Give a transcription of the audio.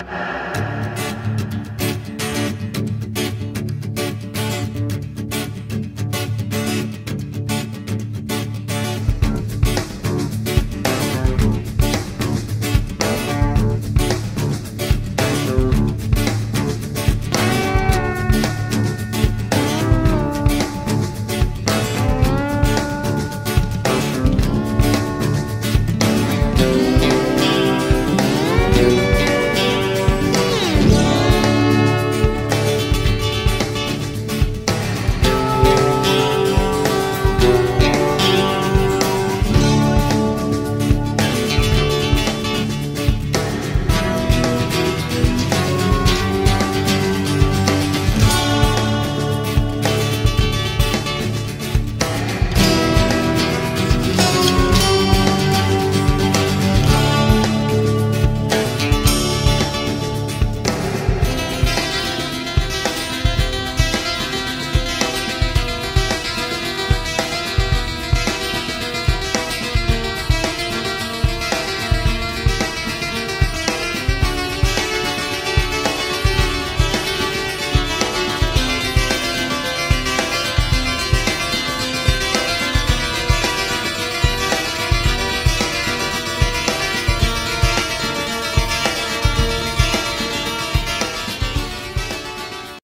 you